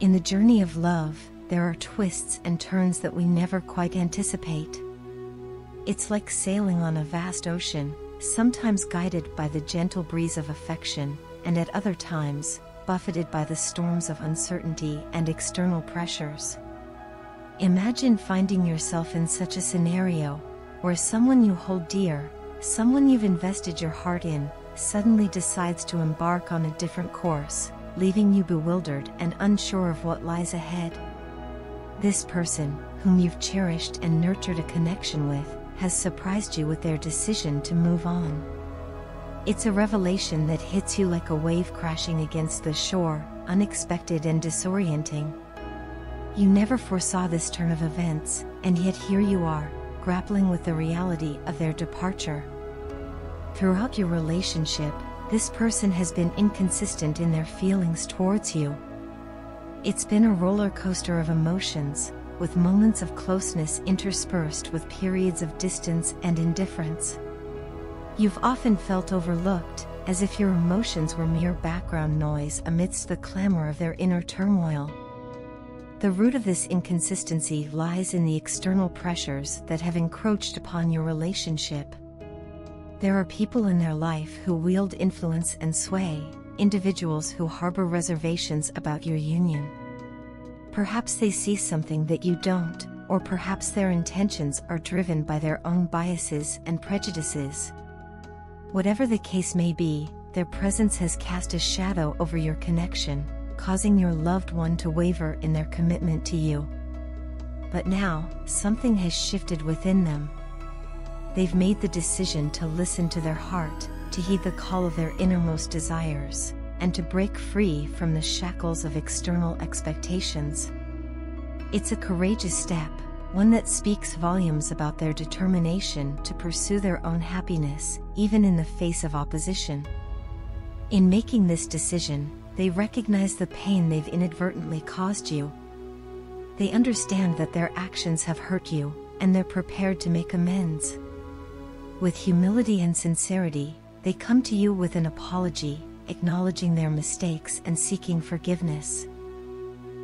In the journey of love, there are twists and turns that we never quite anticipate. It's like sailing on a vast ocean, sometimes guided by the gentle breeze of affection, and at other times, buffeted by the storms of uncertainty and external pressures. Imagine finding yourself in such a scenario, where someone you hold dear, someone you've invested your heart in, suddenly decides to embark on a different course, leaving you bewildered and unsure of what lies ahead. This person, whom you've cherished and nurtured a connection with, has surprised you with their decision to move on. It's a revelation that hits you like a wave crashing against the shore, unexpected and disorienting. You never foresaw this turn of events, and yet here you are, grappling with the reality of their departure. Throughout your relationship, this person has been inconsistent in their feelings towards you, it's been a roller coaster of emotions, with moments of closeness interspersed with periods of distance and indifference. You've often felt overlooked, as if your emotions were mere background noise amidst the clamor of their inner turmoil. The root of this inconsistency lies in the external pressures that have encroached upon your relationship. There are people in their life who wield influence and sway, individuals who harbor reservations about your union. Perhaps they see something that you don't, or perhaps their intentions are driven by their own biases and prejudices. Whatever the case may be, their presence has cast a shadow over your connection, causing your loved one to waver in their commitment to you. But now, something has shifted within them. They've made the decision to listen to their heart, to heed the call of their innermost desires, and to break free from the shackles of external expectations. It's a courageous step, one that speaks volumes about their determination to pursue their own happiness, even in the face of opposition. In making this decision, they recognize the pain they've inadvertently caused you. They understand that their actions have hurt you, and they're prepared to make amends. With humility and sincerity, they come to you with an apology, acknowledging their mistakes and seeking forgiveness.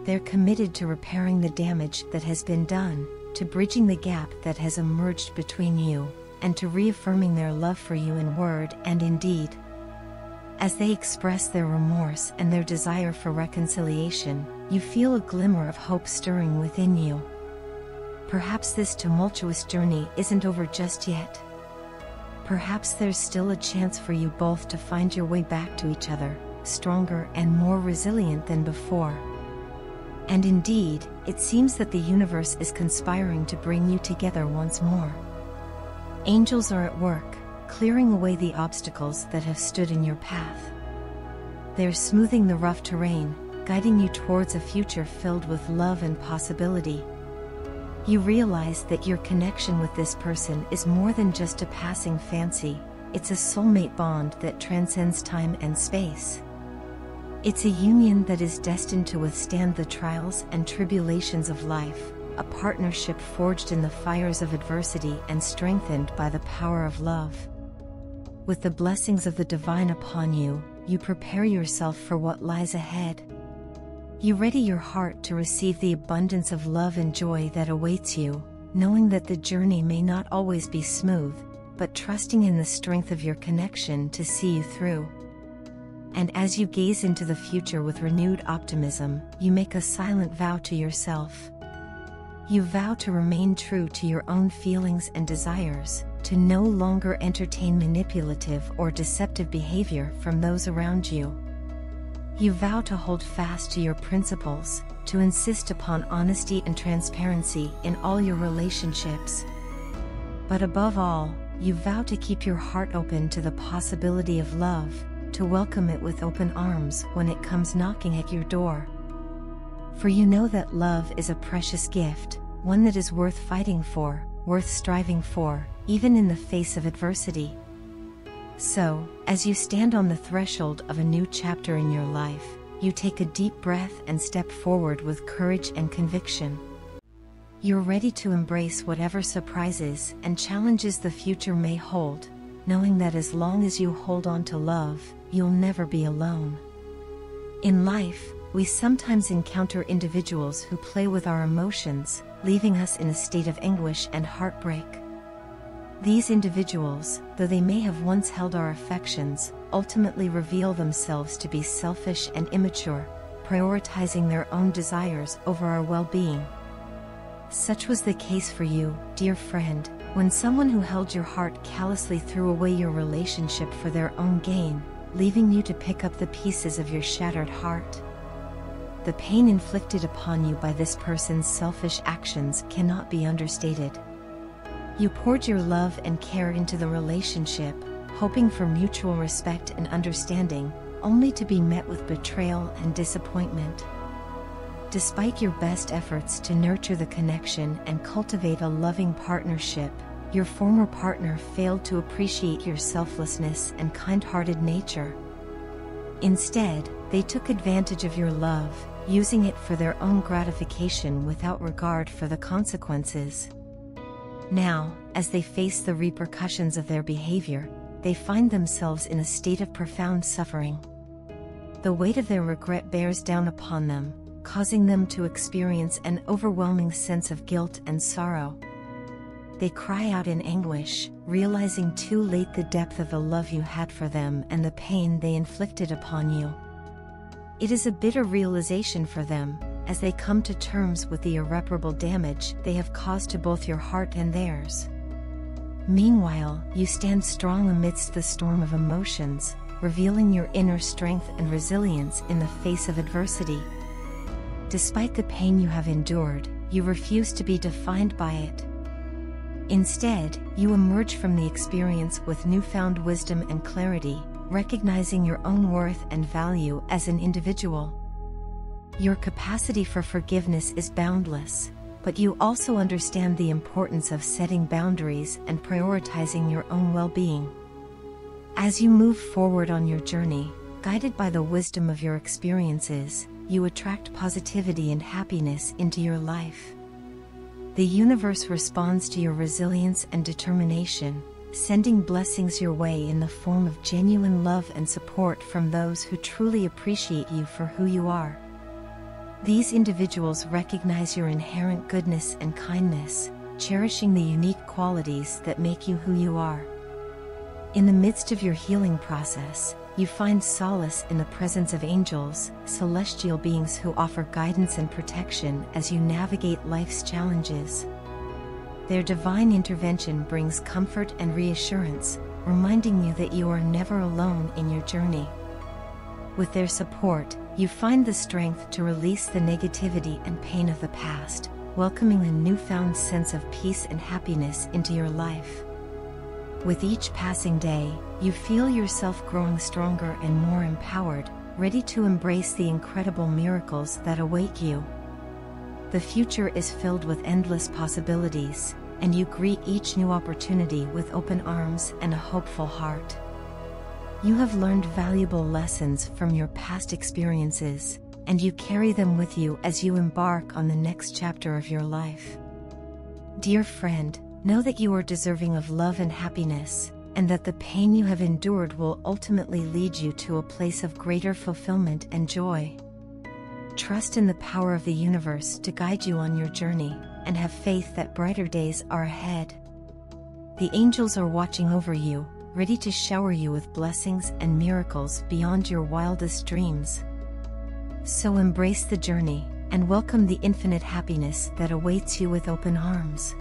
They're committed to repairing the damage that has been done, to bridging the gap that has emerged between you, and to reaffirming their love for you in word and in deed. As they express their remorse and their desire for reconciliation, you feel a glimmer of hope stirring within you. Perhaps this tumultuous journey isn't over just yet. Perhaps there's still a chance for you both to find your way back to each other, stronger and more resilient than before. And indeed, it seems that the universe is conspiring to bring you together once more. Angels are at work, clearing away the obstacles that have stood in your path. They're smoothing the rough terrain, guiding you towards a future filled with love and possibility. You realize that your connection with this person is more than just a passing fancy, it's a soulmate bond that transcends time and space. It's a union that is destined to withstand the trials and tribulations of life, a partnership forged in the fires of adversity and strengthened by the power of love. With the blessings of the divine upon you, you prepare yourself for what lies ahead. You ready your heart to receive the abundance of love and joy that awaits you, knowing that the journey may not always be smooth, but trusting in the strength of your connection to see you through. And as you gaze into the future with renewed optimism, you make a silent vow to yourself. You vow to remain true to your own feelings and desires, to no longer entertain manipulative or deceptive behavior from those around you. You vow to hold fast to your principles, to insist upon honesty and transparency in all your relationships. But above all, you vow to keep your heart open to the possibility of love, to welcome it with open arms when it comes knocking at your door. For you know that love is a precious gift, one that is worth fighting for, worth striving for, even in the face of adversity. So, as you stand on the threshold of a new chapter in your life, you take a deep breath and step forward with courage and conviction. You're ready to embrace whatever surprises and challenges the future may hold, knowing that as long as you hold on to love, you'll never be alone. In life, we sometimes encounter individuals who play with our emotions, leaving us in a state of anguish and heartbreak. These individuals, though they may have once held our affections, ultimately reveal themselves to be selfish and immature, prioritizing their own desires over our well-being. Such was the case for you, dear friend, when someone who held your heart callously threw away your relationship for their own gain, leaving you to pick up the pieces of your shattered heart. The pain inflicted upon you by this person's selfish actions cannot be understated. You poured your love and care into the relationship, hoping for mutual respect and understanding, only to be met with betrayal and disappointment. Despite your best efforts to nurture the connection and cultivate a loving partnership, your former partner failed to appreciate your selflessness and kind-hearted nature. Instead, they took advantage of your love, using it for their own gratification without regard for the consequences. Now, as they face the repercussions of their behavior, they find themselves in a state of profound suffering. The weight of their regret bears down upon them, causing them to experience an overwhelming sense of guilt and sorrow. They cry out in anguish, realizing too late the depth of the love you had for them and the pain they inflicted upon you. It is a bitter realization for them, as they come to terms with the irreparable damage they have caused to both your heart and theirs. Meanwhile, you stand strong amidst the storm of emotions, revealing your inner strength and resilience in the face of adversity. Despite the pain you have endured, you refuse to be defined by it. Instead, you emerge from the experience with newfound wisdom and clarity, recognizing your own worth and value as an individual. Your capacity for forgiveness is boundless, but you also understand the importance of setting boundaries and prioritizing your own well-being. As you move forward on your journey, guided by the wisdom of your experiences, you attract positivity and happiness into your life. The universe responds to your resilience and determination, sending blessings your way in the form of genuine love and support from those who truly appreciate you for who you are. These individuals recognize your inherent goodness and kindness, cherishing the unique qualities that make you who you are. In the midst of your healing process, you find solace in the presence of angels, celestial beings who offer guidance and protection as you navigate life's challenges. Their divine intervention brings comfort and reassurance, reminding you that you are never alone in your journey. With their support, you find the strength to release the negativity and pain of the past, welcoming a newfound sense of peace and happiness into your life. With each passing day, you feel yourself growing stronger and more empowered, ready to embrace the incredible miracles that await you. The future is filled with endless possibilities, and you greet each new opportunity with open arms and a hopeful heart. You have learned valuable lessons from your past experiences, and you carry them with you as you embark on the next chapter of your life. Dear friend, know that you are deserving of love and happiness, and that the pain you have endured will ultimately lead you to a place of greater fulfillment and joy. Trust in the power of the universe to guide you on your journey, and have faith that brighter days are ahead. The angels are watching over you, ready to shower you with blessings and miracles beyond your wildest dreams. So embrace the journey, and welcome the infinite happiness that awaits you with open arms.